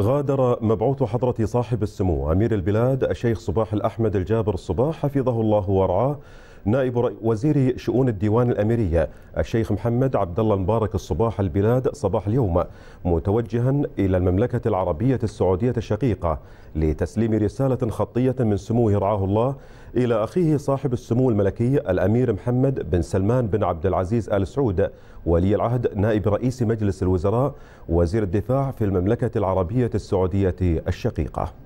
غادر مبعوث حضرة صاحب السمو أمير البلاد الشيخ صباح الأحمد الجابر الصباح حفظه الله ورعاه نائب وزير شؤون الديوان الأميرية الشيخ محمد عبد الله المبارك الصباح البلاد صباح اليوم متوجها إلى المملكة العربية السعودية الشقيقة لتسليم رسالة خطية من سموه رعاه الله إلى أخيه صاحب السمو الملكي الأمير محمد بن سلمان بن عبد العزيز آل سعود ولي العهد نائب رئيس مجلس الوزراء وزير الدفاع في المملكة العربية السعودية الشقيقة.